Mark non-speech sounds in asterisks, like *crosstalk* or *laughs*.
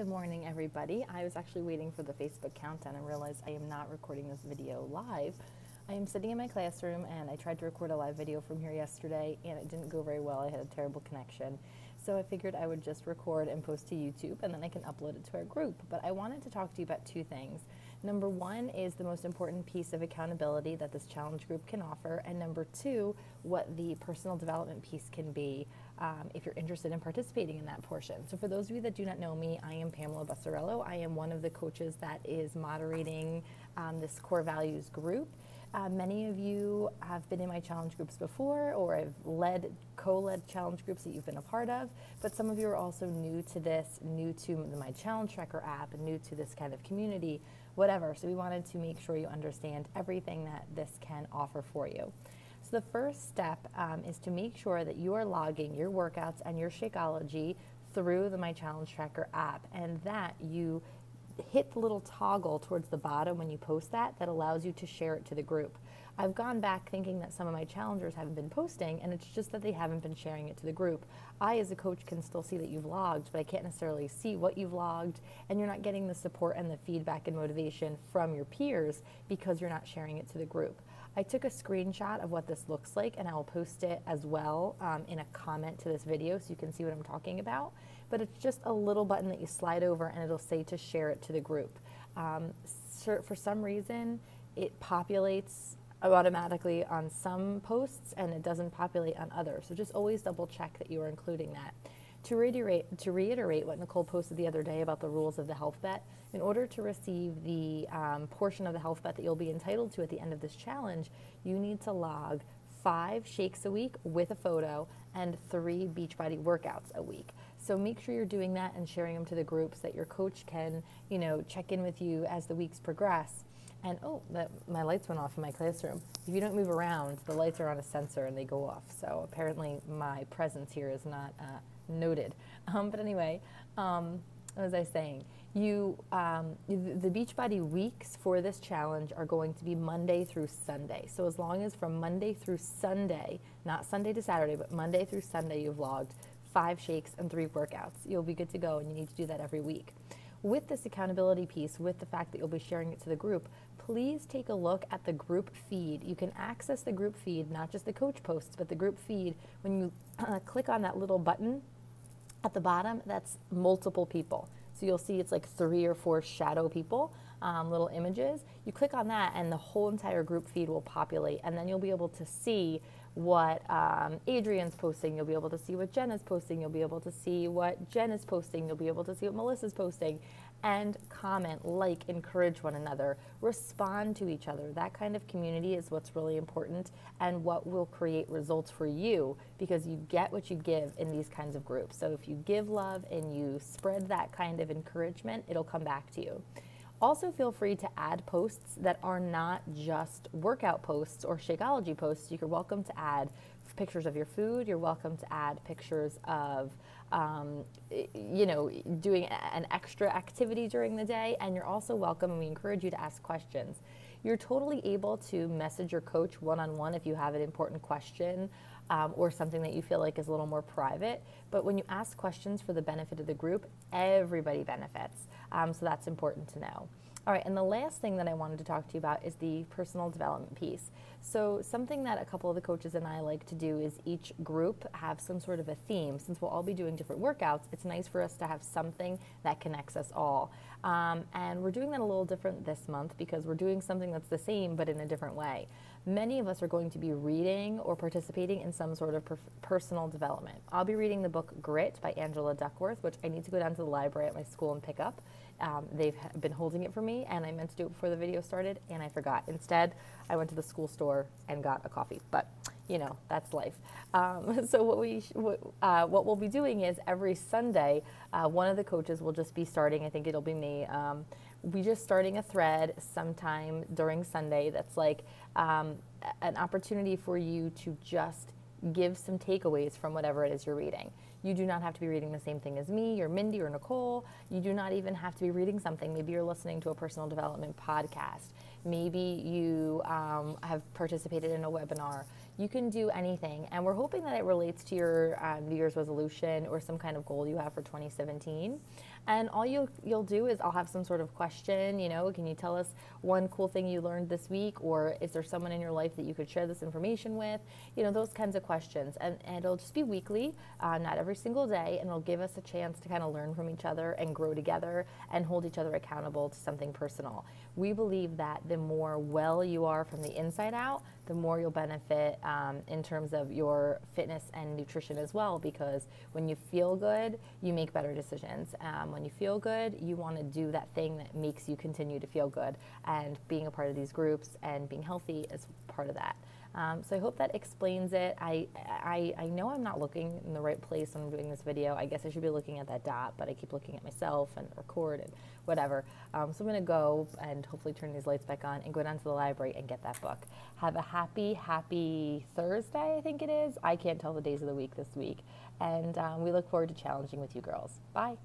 Good morning, everybody. I was actually waiting for the Facebook countdown and realized I am not recording this video live. I am sitting in my classroom and I tried to record a live video from here yesterday and it didn't go very well. I had a terrible connection. So I figured I would just record and post to YouTube and then I can upload it to our group. But I wanted to talk to you about two things. Number one is the most important piece of accountability that this challenge group can offer, and number two, what the personal development piece can be um, if you're interested in participating in that portion. So, for those of you that do not know me, I am Pamela Busarello. I am one of the coaches that is moderating um, this core values group. Uh, many of you have been in my challenge groups before, or I've led, co-led challenge groups that you've been a part of, but some of you are also new to this, new to my challenge tracker app, new to this kind of community, whatever. So we wanted to make sure you understand everything that this can offer for you. So the first step um, is to make sure that you are logging your workouts and your Shakeology through the My Challenge Tracker app and that you hit the little toggle towards the bottom when you post that that allows you to share it to the group. I've gone back thinking that some of my challengers haven't been posting and it's just that they haven't been sharing it to the group. I as a coach can still see that you've logged, but I can't necessarily see what you've logged and you're not getting the support and the feedback and motivation from your peers because you're not sharing it to the group. I took a screenshot of what this looks like and I will post it as well um, in a comment to this video so you can see what I'm talking about. But it's just a little button that you slide over and it'll say to share it to the group. Um, for some reason, it populates automatically on some posts and it doesn't populate on others. So just always double check that you are including that. To reiterate, to reiterate what Nicole posted the other day about the rules of the health bet, in order to receive the um, portion of the health bet that you'll be entitled to at the end of this challenge, you need to log five shakes a week with a photo and three Beachbody workouts a week. So make sure you're doing that and sharing them to the groups that your coach can, you know, check in with you as the weeks progress. And oh, my lights went off in my classroom. If you don't move around, the lights are on a sensor and they go off. So apparently my presence here is not uh, noted. *laughs* Um, but anyway, um, what was I saying? You, um, the Beachbody weeks for this challenge are going to be Monday through Sunday. So as long as from Monday through Sunday, not Sunday to Saturday, but Monday through Sunday, you've logged five shakes and three workouts. You'll be good to go, and you need to do that every week. With this accountability piece, with the fact that you'll be sharing it to the group, please take a look at the group feed. You can access the group feed, not just the coach posts, but the group feed. When you *clears throat* click on that little button at the bottom, that's multiple people. So you'll see it's like three or four shadow people, um, little images. You click on that and the whole entire group feed will populate and then you'll be able to see what um, Adrian's posting, you'll be able to see what Jen is posting, you'll be able to see what Jen is posting, you'll be able to see what Melissa's posting, and comment, like, encourage one another, respond to each other. That kind of community is what's really important and what will create results for you because you get what you give in these kinds of groups. So if you give love and you spread that kind of encouragement, it'll come back to you. Also, feel free to add posts that are not just workout posts or Shakeology posts. You're welcome to add pictures of your food. You're welcome to add pictures of, um, you know, doing an extra activity during the day. And you're also welcome, and we encourage you to ask questions. You're totally able to message your coach one on one if you have an important question um, or something that you feel like is a little more private. But when you ask questions for the benefit of the group, everybody benefits. Um, so that's important to know. All right, and the last thing that I wanted to talk to you about is the personal development piece. So, something that a couple of the coaches and I like to do is each group have some sort of a theme. Since we'll all be doing different workouts, it's nice for us to have something that connects us all. Um, and we're doing that a little different this month because we're doing something that's the same but in a different way. Many of us are going to be reading or participating in some sort of per personal development. I'll be reading the book Grit by Angela Duckworth, which I need to go down to the library at my school and pick up. Um, they've been holding it for me, and I meant to do it before the video started, and I forgot. Instead, I went to the school store and got a coffee, but you know that's life. Um, *laughs* so what we what, uh, what we'll be doing is every Sunday, uh, one of the coaches will just be starting. I think it'll be me. Um, we just starting a thread sometime during Sunday. That's like um, an opportunity for you to just give some takeaways from whatever it is you're reading. You do not have to be reading the same thing as me or Mindy or Nicole. You do not even have to be reading something. Maybe you're listening to a personal development podcast. Maybe you um, have participated in a webinar. You can do anything, and we're hoping that it relates to your um, New Year's resolution or some kind of goal you have for 2017. And all you'll, you'll do is I'll have some sort of question, you know, can you tell us one cool thing you learned this week? Or is there someone in your life that you could share this information with? You know, those kinds of questions. And, and it'll just be weekly, uh, not every single day, and it'll give us a chance to kind of learn from each other and grow together and hold each other accountable to something personal. We believe that the more well you are from the inside out, the more you'll benefit um, in terms of your fitness and nutrition as well. Because when you feel good, you make better decisions. Um, when you feel good, you want to do that thing that makes you continue to feel good. And being a part of these groups and being healthy is part of that. Um, so I hope that explains it. I, I, I know I'm not looking in the right place when I'm doing this video. I guess I should be looking at that dot, but I keep looking at myself and record and whatever. Um, so I'm going to go and hopefully turn these lights back on and go down to the library and get that book. Have a happy, happy Thursday, I think it is. I can't tell the days of the week this week. And um, we look forward to challenging with you girls. Bye.